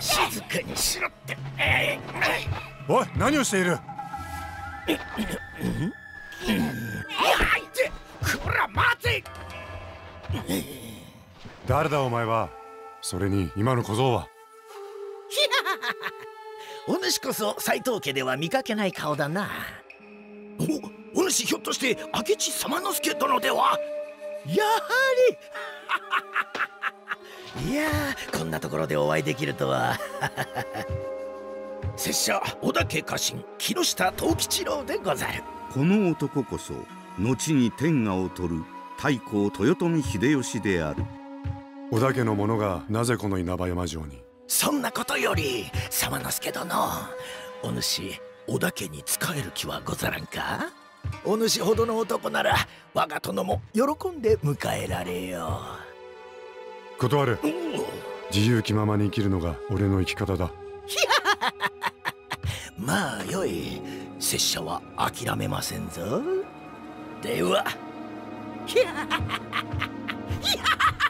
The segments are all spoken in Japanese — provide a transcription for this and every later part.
静かにしろって。おい何をしている？こら待て誰だお前はそれに今の小僧はお主こそ斎藤家では見かけない顔だなおお主ひょっとして明智様之助殿ではやはりいやーこんなところでお会いできるとは。拙者織田家家臣木下藤吉郎でござる。この男こそ後に天下を取る太閤豊臣秀吉である。織田家の者がなぜこの稲葉山城に？そんなことより様之助殿お主織田家に仕える気はござらんか？お主ほどの男なら我が殿も喜んで迎えられよ断る。自由気ままに生きるのが俺の生き方だ。まあよい。拙者は諦めませんぞ。では。ヒャハハハハハ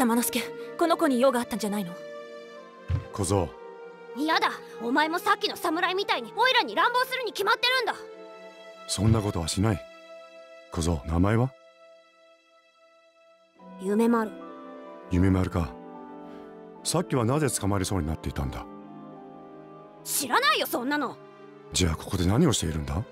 様之助この子に用があったんじゃないの？小僧。やだ。お前もさっきの侍みたいにオイラに乱暴するに決まってるんだ。そんなことはしない。小僧名前は？夢丸。夢丸か。さっきはなぜ捕まりそうになっていたんだ？知らないよそんなの。じゃあここで何をしているんだ？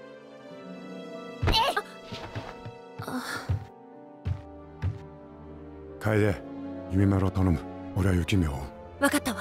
楓夢なら頼む。俺は雪宮を。分かったわ。